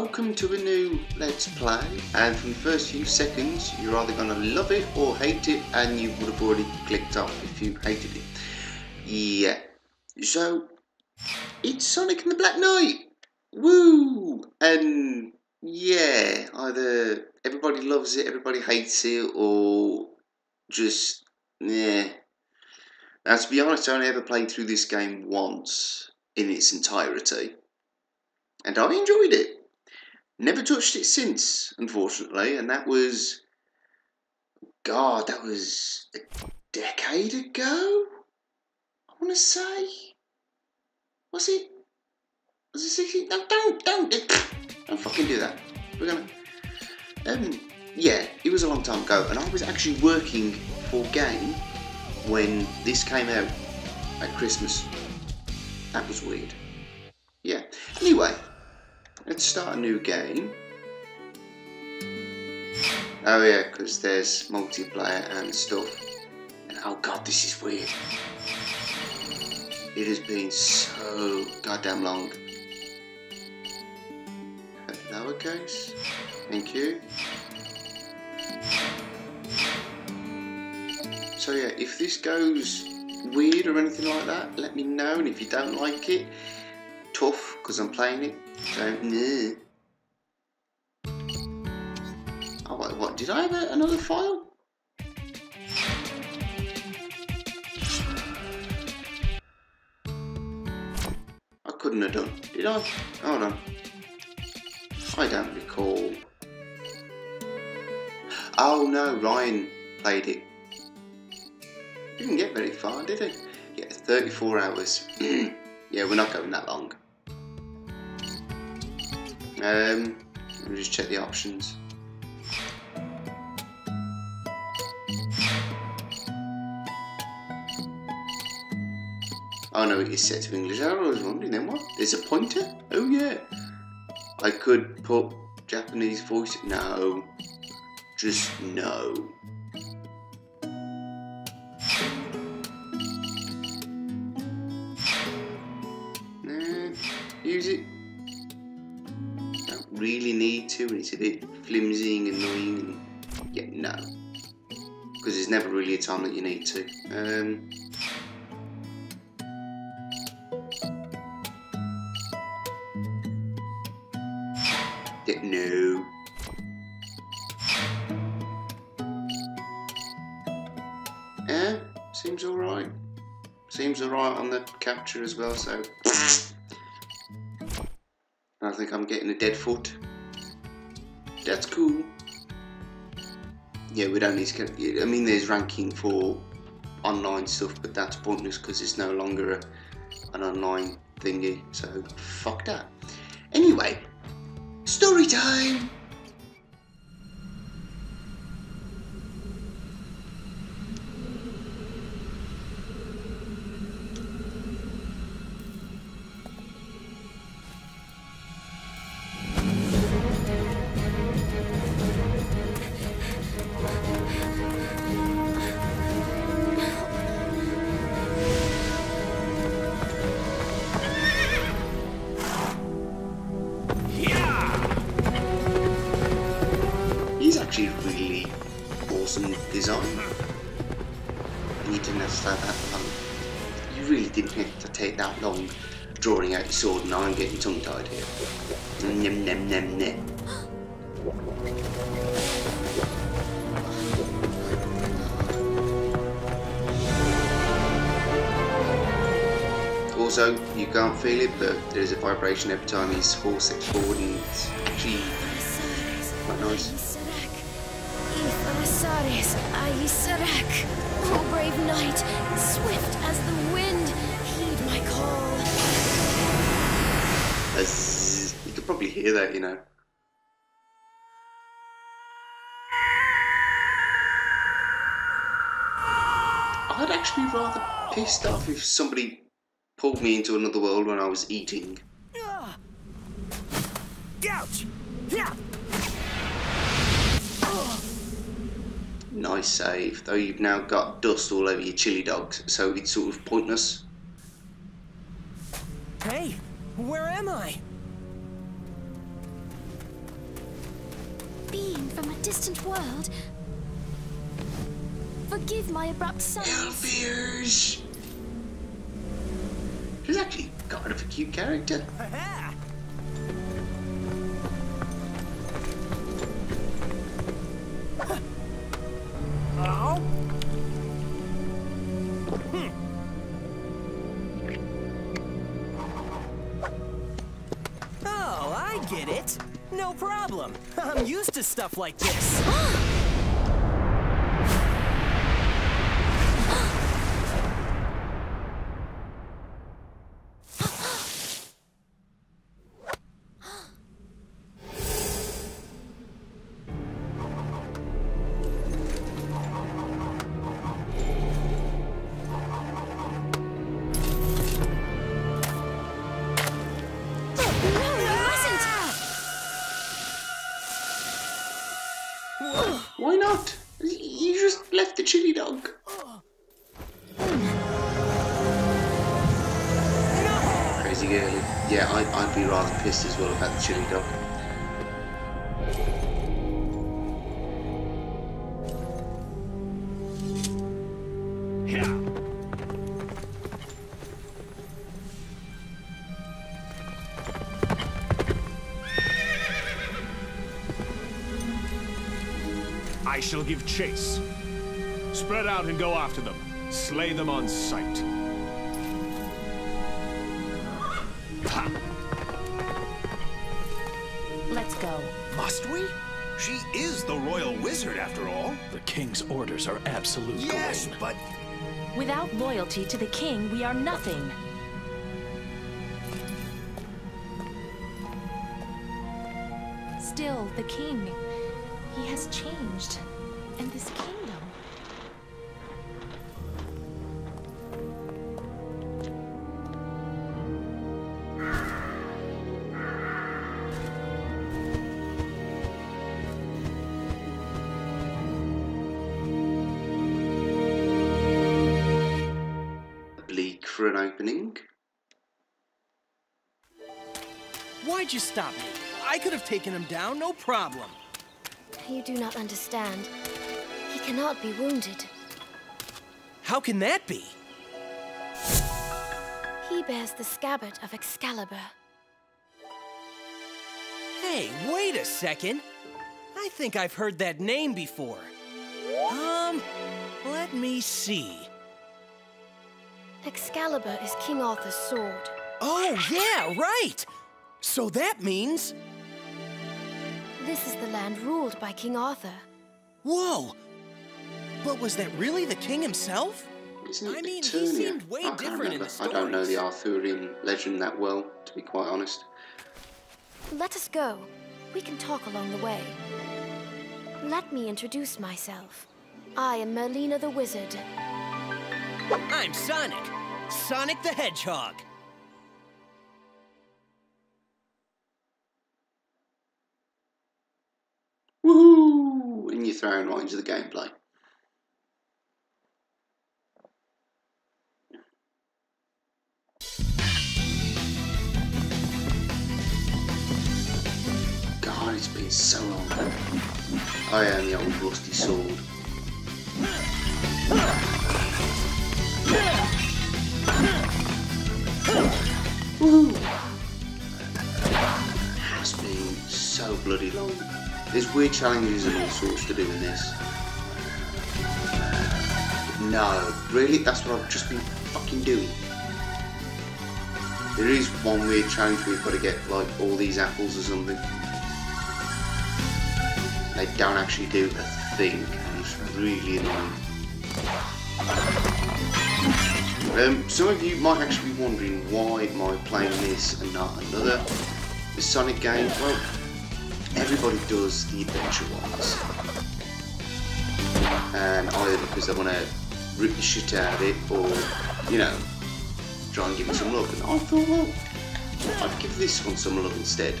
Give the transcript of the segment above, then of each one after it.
welcome to a new Let's Play and from the first few seconds you're either going to love it or hate it and you would have already clicked off if you hated it. Yeah, so it's Sonic and the Black Knight! Woo! And yeah, either everybody loves it, everybody hates it or just, yeah. Now to be honest I only ever played through this game once in its entirety and I enjoyed it. Never touched it since, unfortunately, and that was, God, that was a decade ago. I want to say, was it? Was it 16? No, don't, don't, don't fucking do that. We're gonna, um, yeah, it was a long time ago, and I was actually working for Game when this came out at Christmas. That was weird. Yeah. Anyway, let's start a new game. Oh yeah, because there's multiplayer and stuff. And oh god, this is weird. It has been so goddamn long. Lowercase. Thank you. So yeah, if this goes weird or anything like that, let me know. And if you don't like it, tough, because I'm playing it. So, nah. Oh, what, what did I have a, another file? I couldn't have done, did I? Hold on. I don't recall. Oh no, Ryan played it. Didn't get very far, did he? Yeah, 34 hours. yeah, we're not going that long. Um, let me just check the options. Oh no, it is set to English. I was wondering then what? There's a pointer? Oh yeah. I could put Japanese voice. No. Just no. Use it. Really need to, and it's a bit flimsy and annoying. And yeah, no. Because there's never really a time that you need to. Um, yeah, no. Yeah, seems alright. Seems alright on the capture as well, so. Think I'm getting a dead foot. That's cool. Yeah, we don't need to get. I mean, there's ranking for online stuff, but that's pointless because it's no longer a, an online thingy. So, fuck that. Anyway, story time! I'm getting tongue tied here. Nem nem nem nem. Also, you can't feel it, but there's a vibration every time he's four steps forward and it's actually quite nice. Ifarasares, O brave knight, swift as the wind, As you could probably hear that, you know. I'd actually be rather pissed off if somebody pulled me into another world when I was eating. Ouch! Yeah! Nice save, though you've now got dust all over your chili dogs, so it's sort of pointless. Hey, where am I? being from a distant world. Forgive my abrupt silence. Elvirs! She's actually kind of a cute character. Oh, No problem. I'm used to stuff like this. I shall give chase. Spread out and go after them. Slay them on sight. Ha! Let's go. Must we? She is the royal wizard, after all. The king's orders are absolute, Yes, Gawain. but Without loyalty to the king, we are nothing. Still, the king, he has changed. And this kingdom. Bleak for an opening. Why'd you stop me? I could have taken him down, no problem. You do not understand. He cannot be wounded. How can that be? He bears the scabbard of Excalibur. Hey, wait a second. I think I've heard that name before. Um, let me see. Excalibur is King Arthur's sword. Oh, yeah, right! So that means. This is the land ruled by King Arthur. Whoa! But was that really the king himself? Isn't it I mean, he seemed way I can't different in remember. the I don't know the. Arthurian legend that well, to be quite honest. Let us go. We can talk along the way. Let me introduce myself. I am Merlina the Wizard. I'm Sonic. Sonic the Hedgehog. Woohoo! And you're thrown right into the gameplay. God, it's been so long. I am the old rusty sword. Woohoo! So bloody long. There's weird challenges and all sorts to do in this. No, really? That's what I've just been fucking doing. There is one weird challenge where you've got to get like all these apples or something. They don't actually do a thing, and it's really annoying. Um, some of you might actually be wondering why am I playing this and not another the Sonic game. Well, everybody does the adventure ones, and either because they want to rip the shit out of it, or you know, try and give it some love. And I thought, well, I'd give this one some love instead.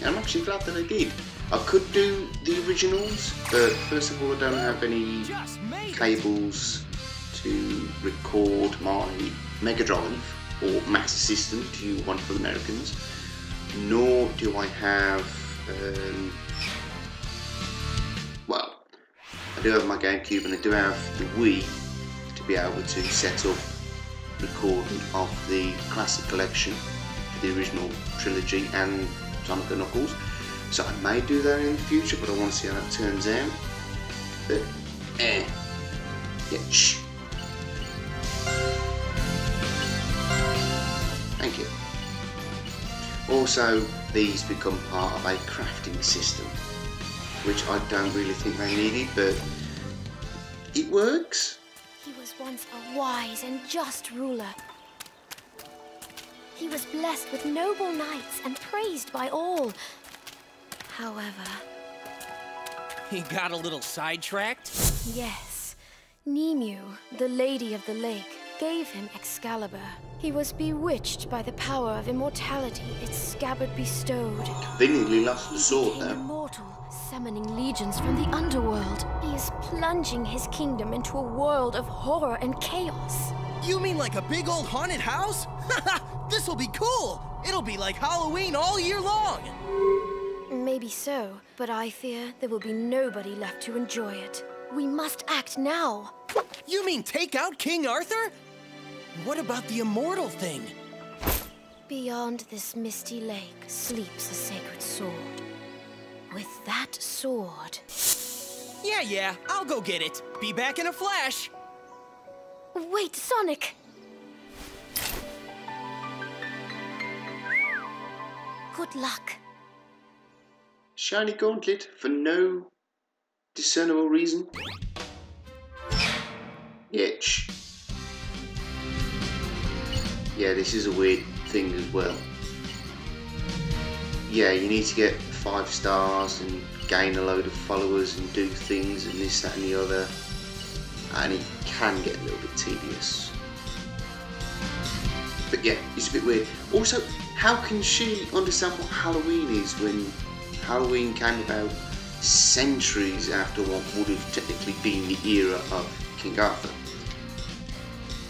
And I'm actually glad that I did. I could do the originals, but first of all, I don't have any Just made it. cables to record my Mega Drive or Master System to you wonderful Americans, nor do I have, um, well, I do have my GameCube and I do have the Wii to be able to set up recording of the classic collection for the original trilogy and Sonic and Knuckles. So I may do that in the future, but I want to see how that turns out. But, eh, yeah, shh. Thank you. Also, these become part of a crafting system, which I don't really think they needed, but it works. He was once a wise and just ruler. He was blessed with noble knights and praised by all. However, He got a little sidetracked? yes, Nimue, the Lady of the Lake, gave him Excalibur. He was bewitched by the power of immortality its scabbard bestowed. Conveniently lost the sword became eh? immortal, summoning legions from the underworld. He is plunging his kingdom into a world of horror and chaos. You mean like a big old haunted house? This'll be cool! It'll be like Halloween all year long! Maybe so, but I fear there will be nobody left to enjoy it. We must act now. You mean take out King Arthur? What about the immortal thing? Beyond this misty lake sleeps a sacred sword. With that sword. Yeah, yeah, I'll go get it. Be back in a flash. Wait, Sonic! Good luck. Shiny gauntlet for no discernible reason. Itch. Yeah, this is a weird thing as well. Yeah, you need to get five stars and gain a load of followers and do things and this, that, and the other. And it can get a little bit tedious. But yeah, it's a bit weird. Also, how can she understand what Halloween is when Halloween came about centuries after what would have technically been the era of King Arthur?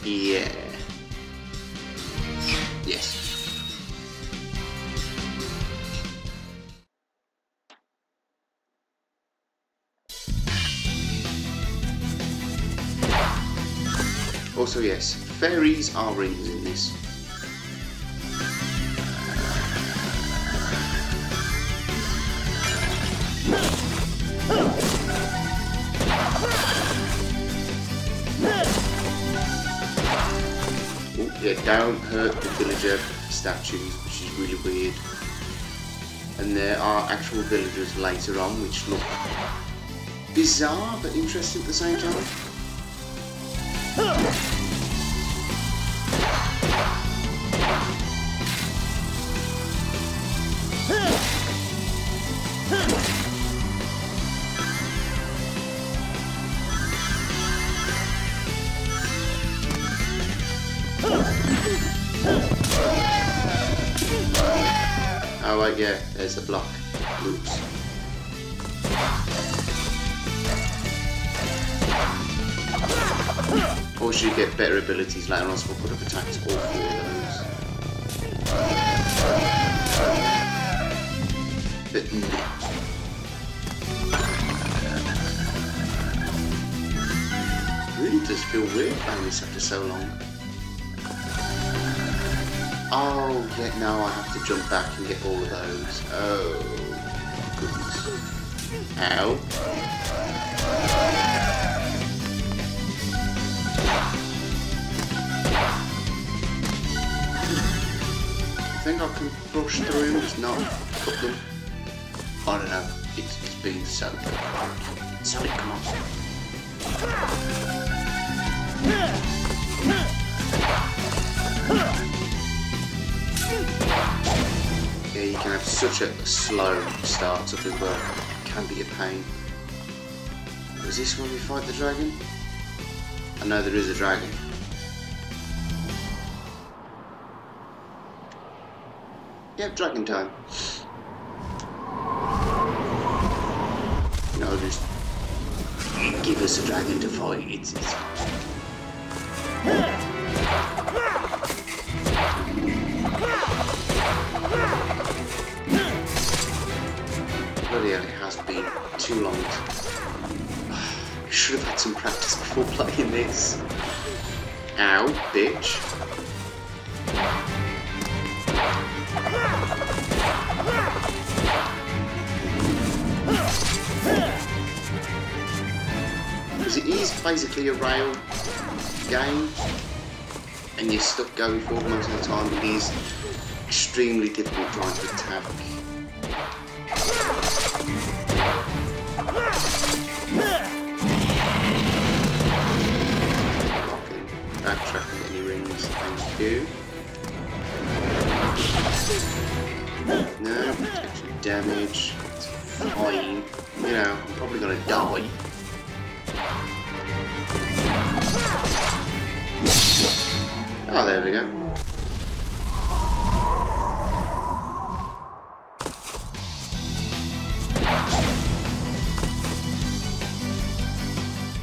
Yeah. Yes. Also, yes, fairies are rings in this. Yeah, don't hurt the villager statues, which is really weird. And there are actual villagers later on, which look bizarre but interesting at the same time. Better abilities later on, so we could have attacked all four of those. But no. Really does feel weird playing this after so long. Oh, yeah, now I have to jump back and get all of those. Oh, goodness. Ow. Think I can brush through them, just not cut them. I don't know. It's, it's been so. Sonic, come on. Yeah, you can have such a slow start up as well. It can be a pain. Was this when we fight the dragon? I know there is a dragon. Yep, dragon time. No, just give us a dragon to fight. It's, it's Bloody hell, it has been too long. Should have had some practice before playing this. Ow, bitch. Because it is basically a rail game, and you're stuck going forward most of the time. It is extremely difficult trying to attack. Backtracking any rings, thank you. No, damage, it's fine. You know, I'm probably gonna die. Oh, there we go.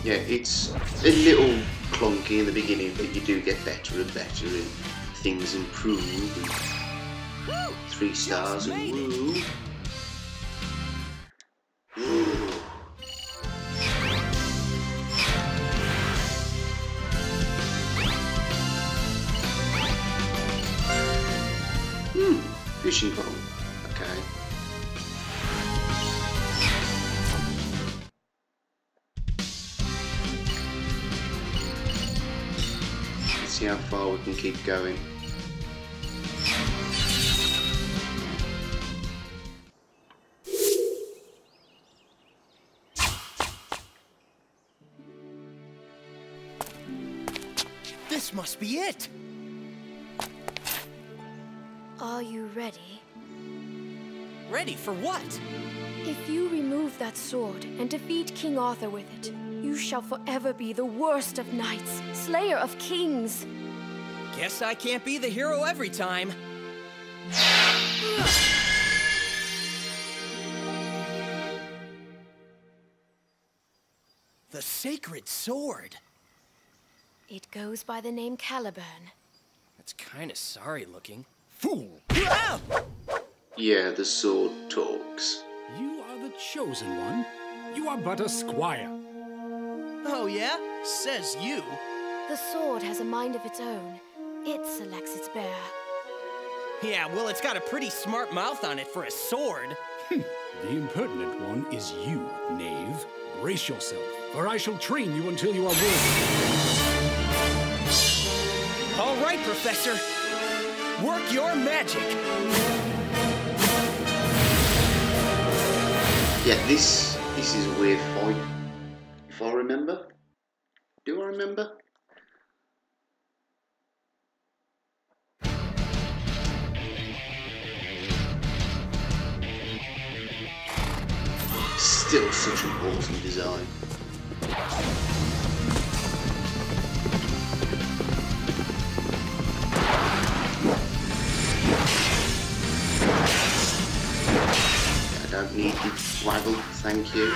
Yeah, it's a little clunky in the beginning, but you do get better and better, and things improve. Three stars and woo. Hmm, fishing pole. Okay. Let's see how far we can keep going. Must be it. Are you ready? Ready for what? If you remove that sword and defeat King Arthur with it, you shall forever be the worst of knights, slayer of kings. Guess I can't be the hero every time. The sacred sword. It goes by the name Caliburn. That's kind of sorry looking. Fool! Ah! Yeah, the sword talks. You are the chosen one. You are but a squire. Oh yeah? Says you. The sword has a mind of its own. It selects its bearer. Yeah, well, it's got a pretty smart mouth on it for a sword. The impertinent one is you, knave. Brace yourself, for I shall train you until you are worthy. All right, Professor. Work your magic. Yeah, this this is weird fight. If I remember. Do I remember? Still such an awesome design. Don't need the waggle, thank you.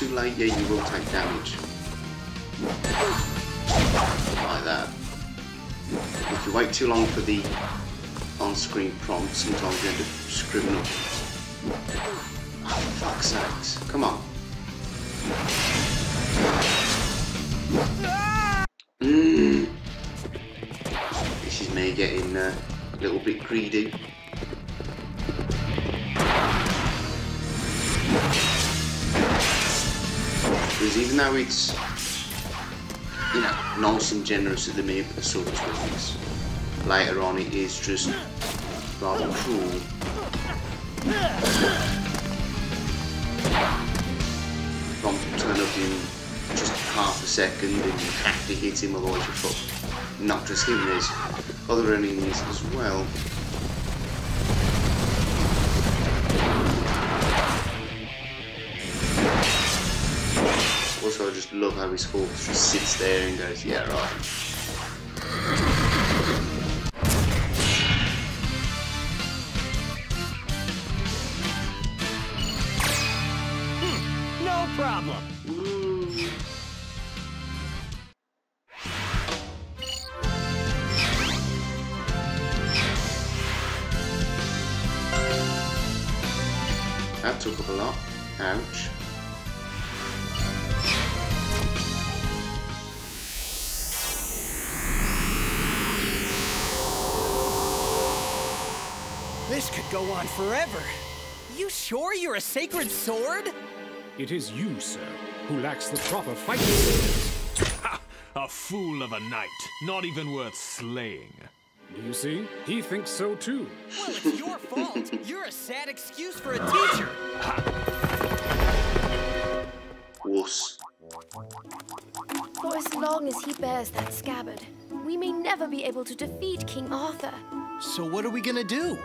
Too late, yeah, you will take damage. Like that. If you wait too long for the on-screen prompt, sometimes you end up screwing up. Oh, fuck's sakes. Come on. Mm. This is me getting uh, a little bit greedy. Because even though it's, you know, nice and generous of the me with the sword swings, later on it is just rather cruel. From turn up in just half a second and you have to hit him otherwise you're fucked. Not just him, there's other enemies as well. I just love how his horse just sits there and goes, yeah, right. On forever. You sure you're a sacred sword? It is you, sir, who lacks the proper fighting skills. Ha! A fool of a knight, not even worth slaying. Do you see? He thinks so too. Well, it's your fault. You're a sad excuse for a teacher. Wuss. For as long as he bears that scabbard, we may never be able to defeat King Arthur. So what are we gonna do?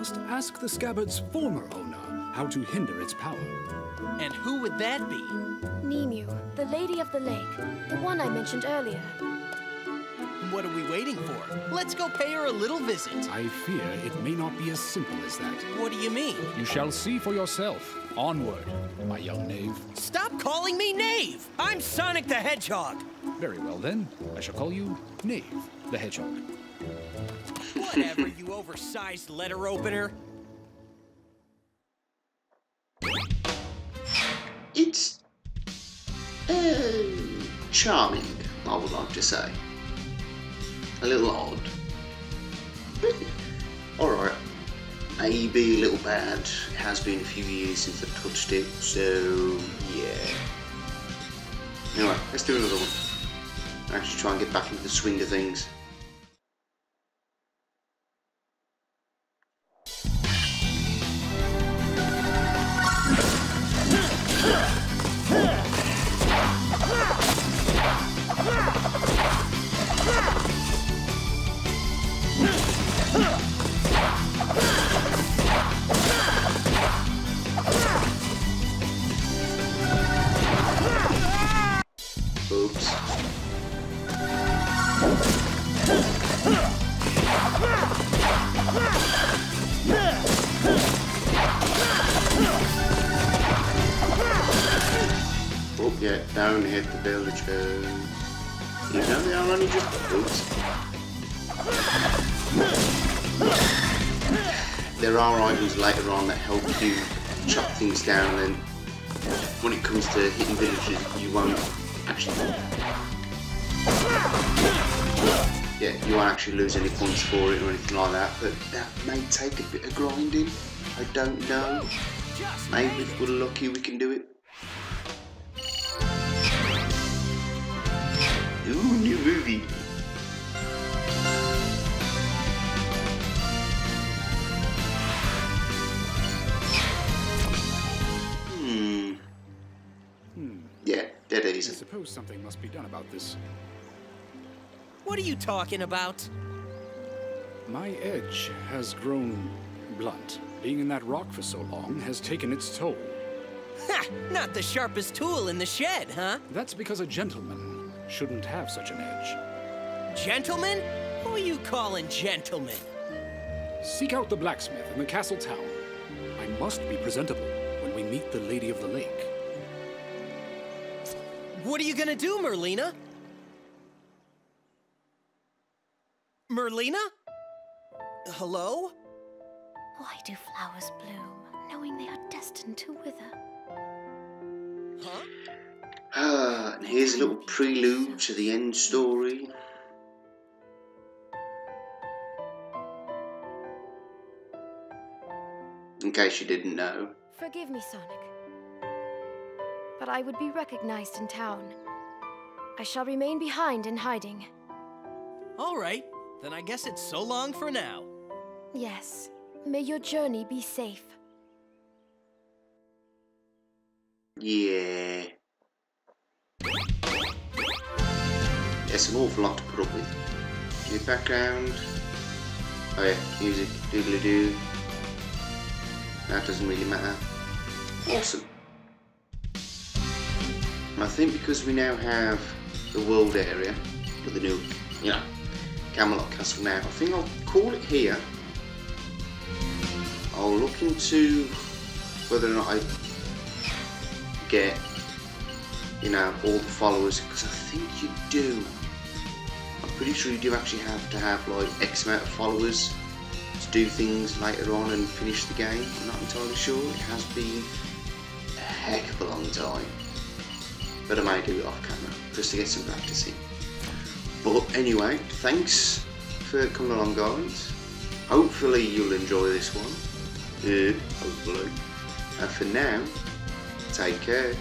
We must ask the scabbard's former owner how to hinder its power. And who would that be? Nimue, the Lady of the Lake, the one I mentioned earlier. What are we waiting for? Let's go pay her a little visit. I fear it may not be as simple as that. What do you mean? You shall see for yourself. Onward, my young knave. Stop calling me Knave! I'm Sonic the Hedgehog! Very well then, I shall call you Knave, the Hedgehog. Whatever, you oversized letter opener. It's uh, charming, I would like to say. A little odd. But alright. A little bad. It has been a few years since I've touched it, so yeah. Anyway, let's do another one. Actually try and get back into the swing of things. Oops. Oh yeah, down hit the village goes. You know they are only just oops. There are items later on that help you chop things down and when it comes to hitting villages you won't actually yeah, you won't actually lose any points for it or anything like that, but that may take a bit of grinding. I don't know. Maybe if we're lucky we can do it. Ooh, new movie. Dead I suppose something must be done about this. What are you talking about? My edge has grown blunt. Being in that rock for so long has taken its toll. Ha! Not the sharpest tool in the shed, huh? That's because a gentleman shouldn't have such an edge. Gentlemen? Who are you calling gentlemen? Seek out the blacksmith in the castle town. I must be presentable when we meet the Lady of the Lake. What are you gonna do, Merlina? Merlina? Hello? Why do flowers bloom, knowing they are destined to wither? Huh? Ah, and here's a little prelude to the end story. In case you didn't know. Forgive me, Sonic. But I would be recognized in town. I shall remain behind in hiding. All right, then I guess it's so long for now. Yes. May your journey be safe. Yeah. it's an awful lot to put up with. New background. Oh yeah, music, doodly doo. That doesn't really matter. Awesome. I think because we now have the world area with the new, you know, Camelot Castle now, I think I'll call it here. I'll look into whether or not I get, you know, all the followers, because I think you do. I'm pretty sure you do actually have to have like X amount of followers to do things later on and finish the game. I'm not entirely sure. It has been a heck of a long time. But I may do it off camera just to get some practice in. But anyway, thanks for coming along guys. Hopefully you'll enjoy this one. Yeah, hopefully. And for now, take care.